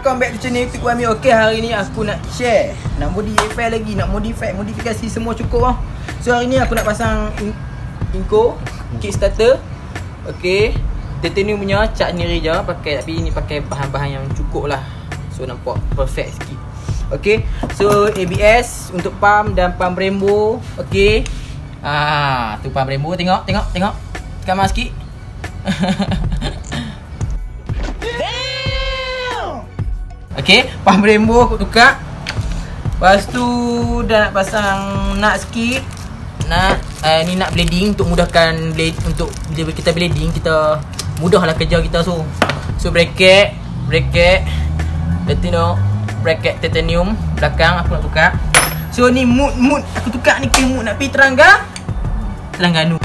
welcome back to channel YouTube kami. Okey, hari ni aku nak share, nak modify lagi, nak modify, modifikasi semua cukup ah. So hari ni aku nak pasang in Inco Kickstarter. Okey. Titanium punya cat sendiri je pakai tapi ni pakai bahan-bahan yang cukup lah. So nampak perfect sikit. Okey. So ABS untuk pump dan pump Brembo. Okey. Ah, tu pump Brembo tengok, tengok, tengok. Tekan sikit. Okey, pump Brembo aku tukar. Lepas tu dah nak pasang nut sikit. Nak uh, ni nak blading untuk mudahkan blade untuk bila kita blading kita mudahlah kerja kita so. So bracket, bracket Latino bracket titanium belakang aku nak tukar. So ni mood mood aku tukar ni ke mood nak pergi Terangga. Terengganu.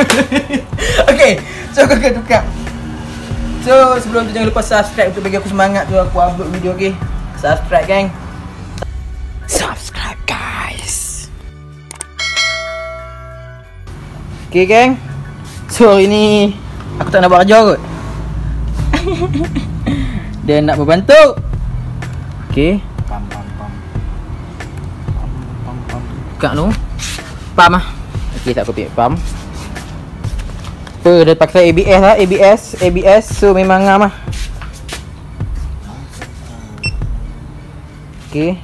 okay, so aku akan tukar. So sebelum tu jangan lupa subscribe untuk bagi aku semangat tu aku upload video okey. Subscribe gang. Subscribe guys. Okay gang. So hari ni aku tak nak buat kerja kot. Dia nak berbantu. Okay. Pam pam pam. Pam pam pam. Buka tu. Pam ah. Okay tak aku pilih pam apa dah pakai ABS lah ABS ABS so memang ngam lah. Okay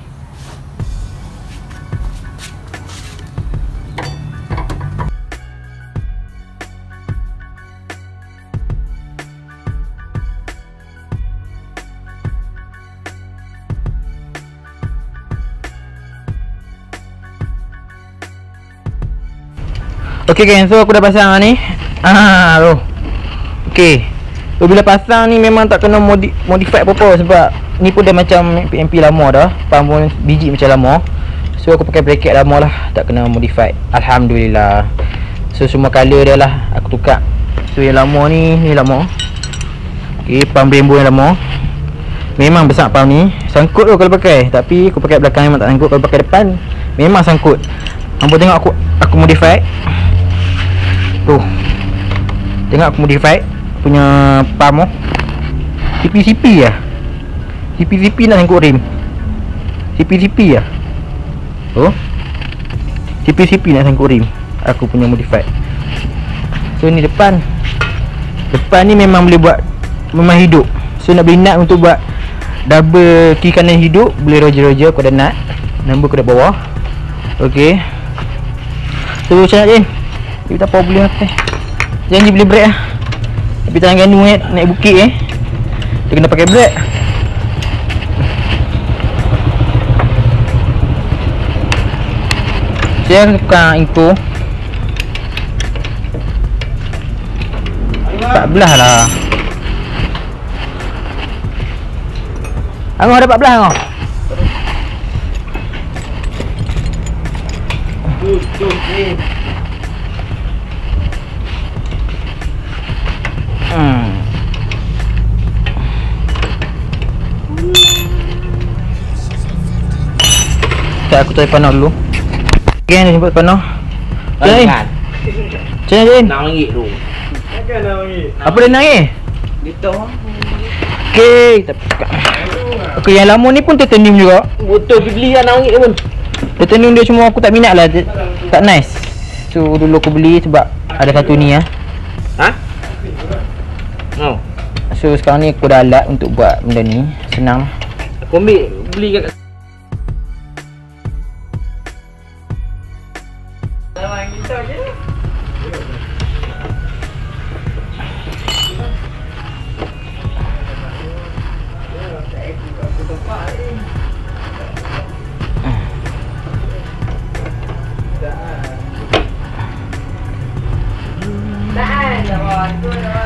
Okay guys, so aku dah pasang ni Ah, tu. Okey. So bila pasang ni memang tak kena modi modify apa-apa sebab ni pun dah macam PMP lama dah. Pump pun biji macam lama. So aku pakai bracket lama lah, tak kena modify. Alhamdulillah. So semua color dia lah aku tukar. So yang lama ni, ni lama. Okey, pump rainbow yang lama. Memang besar pump ni. Sangkut tu kalau pakai, tapi aku pakai belakang memang tak sangkut kalau pakai depan. Memang sangkut. Hampa tengok aku aku modify. Tuh. Tengok aku modify punya pump oh. CP-CP lah CP-CP nak sangkut rim. CP-CP lah Oh. CP-CP nak sangkut rim. Aku punya modify. So ni depan. Depan ni memang boleh buat Memang hidup. So nak beli nut untuk buat Double key kanan hidup Boleh roger-roger aku ada nut. Nombor aku ada bawah. Okay So macam nak Kita apa boleh apa Janji beli brake lah Tapi tangan ganu eh. Naik bukit eh. Dia kena pakai brake Saya tukar info 14 lah. Angah ada 14 Angah Tuh, tuh, tuh Hmm. Tak aku cari panah dulu. Okay, ni jemput panah. Cik. Cik Jin. Nak ringgit tu. Takkan nak ringgit. Apa dia nak ringgit? Dia Okey, kita buka. Okey, yang lama ni pun titanium juga. Betul, pergi beli lah nak ringgit pun. Titanium dia semua aku tak minat lah. Tak nice. So, dulu aku beli sebab ada satu ni ya. Ha? Oh. So sekarang ni aku dah alat untuk buat benda ni Senang Aku ambil beli kat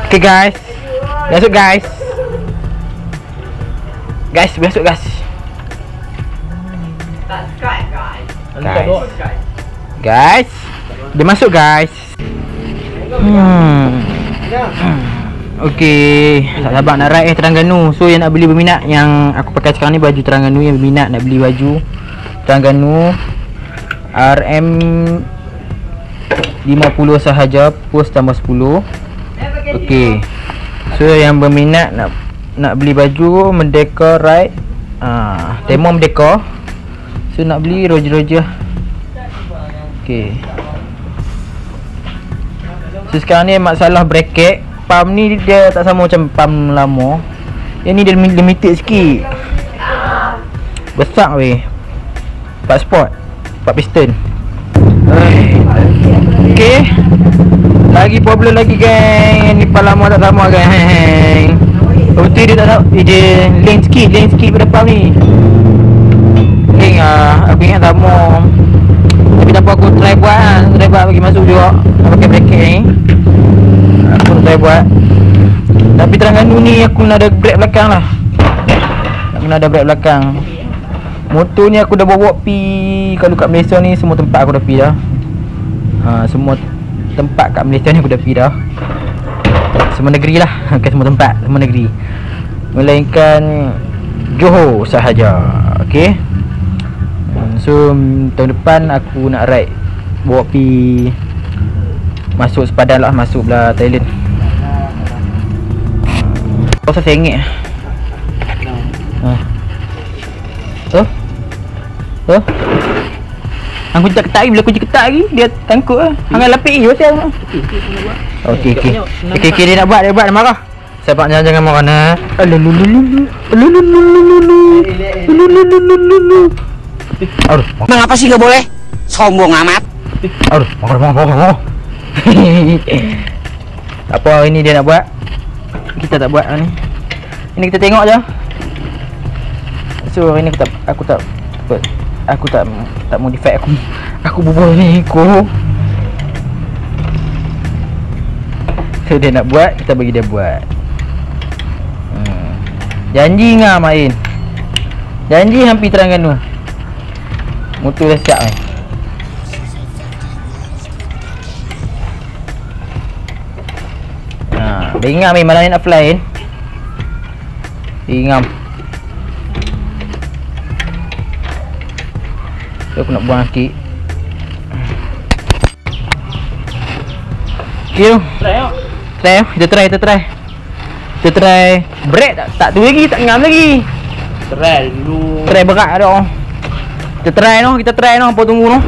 Okay guys Masuk guys. Guys, masuk guys. Guys. Guys. Dia masuk guys. Hmm. Okay Tak sabar nak ride eh Terengganu. So yang nak beli berminat Yang aku pakai sekarang ni Baju Terengganu. Yang berminat nak beli baju Terengganu RM 50 sahaja Post tambah 10 Okay So yang berminat nak nak beli baju Merdeka Ride ah tema Merdeka. So nak beli roja-roja. Okey. So sekarang ni masalah bracket. Pump ni dia tak sama macam pump lama. Yang ni dia lim- limited sikit. Besar weh. 4 spot. 4 piston Okay Lagi problem lagi geng. Ni pump lama tak sama geng. Betul dia tak tahu eh, Dia lane sikit Lane sikit pump ni Geng ah, Aku ingat sama Tapi tak apa aku try buat lah Try buat bagi masuk juga. Nak pakai bracket ni Aku nak try buat. Tapi Terengganu ni aku nak ada brake belakang lah. Aku nak ada brake belakang. Motor ni aku dah bawa pi Kalau kat Malaysia ni semua tempat aku dah pi dah ha, Semua tempat kat Malaysia ni aku dah pi dah. Semua negeri lah. Bukan semua tempat Semua negeri. Melainkan Johor sahaja. Okay Hmm, So mm, tahun depan aku nak ride Bawa pi Masuk sepadan lah Masuk belah Thailand. Kau rasa sengit. Ha. Tu Tu Aku tak ketak lagi Bila aku ketak lagi Dia tangkut lah Hangat lapik je pasal Okey okey Okey okey dia nak buat Dia buat dia marah Sebab jangan jangan marah Alululululu Aduh Mengapa sih gak boleh? Sombong amat. Aduh, marah, marah, marah, marah. tak apa hari ni dia nak buat. Kita tak buat hari ni. Ini kita tengok je. So hari ni aku tak aku tak apa, aku tak tak modify aku aku bubur ni aku. So dia nak buat, kita bagi dia buat. Hmm. Janji ngah main. Janji hampir terangkan tu. Motor dah siap. Ha, bingam ni malam ni nak fly kan. Bingam. So aku nak buang sikit. Okay tu. Try tengok. Try ah. Kita try, kita try. Kita try. Break tak tak tu lagi, tak ngam lagi. Try dulu. Try berat oh. Kita try noh, kita try noh, apa tunggu noh.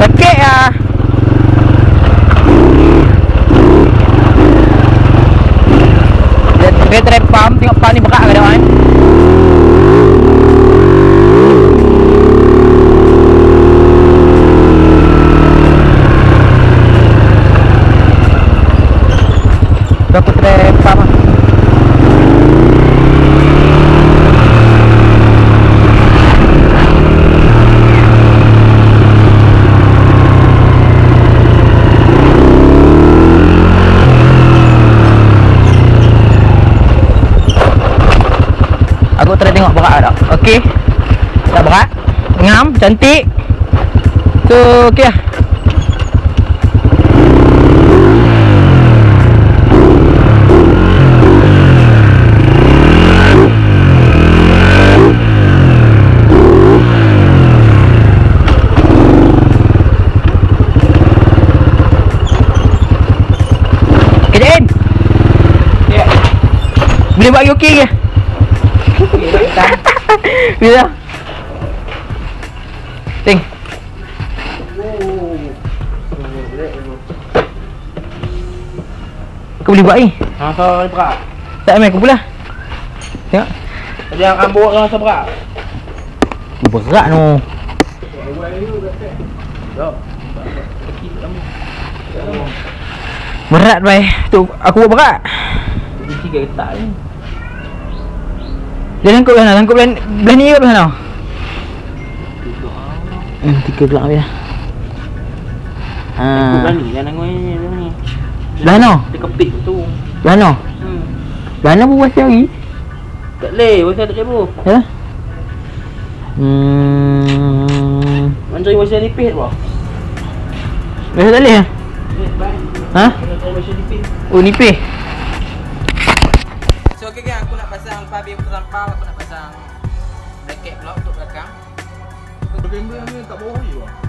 Sakit ah. Dia dia try pump, tengok pump ni berat ke dah kan. So aku try pump lah. Aku try tengok berat tak Okay berat. Ngam Cantik. So okay lah. Ya. Boleh buat okey ke? Bila? Ting. Kau boleh buat ni? Ha, so ni berat. Tak main aku pula. Tengok. Tadi yang kamu bawa rasa berat. Berat tu. Jom. Berat bai. Tu aku buat berat. Tiga ketak ni. Dia tangkap belah sana, tangkap belah, belah ni ke belah sana? Hmm, tiga belah belah. Aku Ha. berani jangan nangoi ni ni. Belah mana? Dia kepit tu. Belah mana? Hmm. Belah mana buat hari? Tak leh, pasal tak cebu. Ya? Hmm. Macam pasal nipis apa? Biasa tak boleh ah? Eh, baik. Ha? Oh nipis So okay gang aku nak pasang pabi aku sampah Aku nak pasang bracket pula untuk belakang. November ni kat bawah je bang